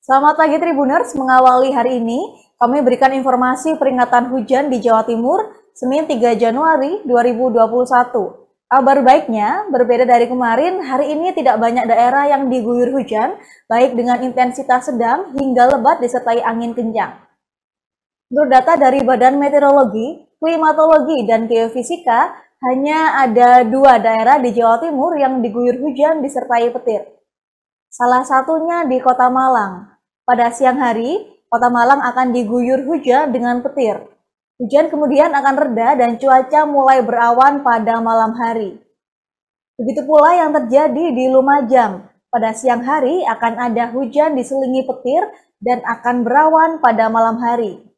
Selamat pagi Tribuners, mengawali hari ini kami berikan informasi peringatan hujan di Jawa Timur Senin 3 Januari 2021. Kabar baiknya, berbeda dari kemarin, hari ini tidak banyak daerah yang diguyur hujan, baik dengan intensitas sedang hingga lebat disertai angin kencang. Menurut data dari Badan Meteorologi, Klimatologi, dan Geofisika, hanya ada dua daerah di Jawa Timur yang diguyur hujan disertai petir. Salah satunya di Kota Malang. Pada siang hari, Kota Malang akan diguyur hujan dengan petir. Hujan kemudian akan reda dan cuaca mulai berawan pada malam hari. Begitu pula yang terjadi di Lumajang. Pada siang hari akan ada hujan diselingi petir dan akan berawan pada malam hari.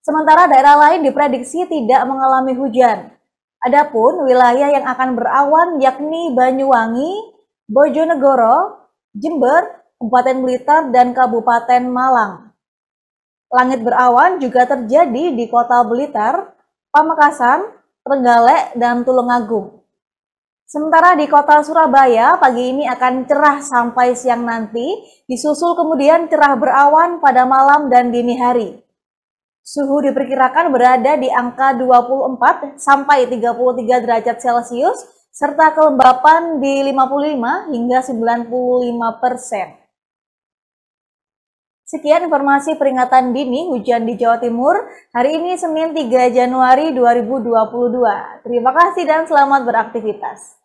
Sementara daerah lain diprediksi tidak mengalami hujan. Adapun wilayah yang akan berawan yakni Banyuwangi, Bojonegoro, Jember, Kabupaten Blitar, dan Kabupaten Malang. Langit berawan juga terjadi di kota Blitar, Pamekasan, Trenggalek, dan Tulungagung. Sementara di kota Surabaya, pagi ini akan cerah sampai siang nanti, disusul kemudian cerah berawan pada malam dan dini hari. Suhu diperkirakan berada di angka 24 sampai 33 derajat Celcius serta kelembapan di 55 hingga 95 persen. Sekian informasi peringatan dini hujan di Jawa Timur hari ini Senin 3 Januari 2022. Terima kasih dan selamat beraktivitas.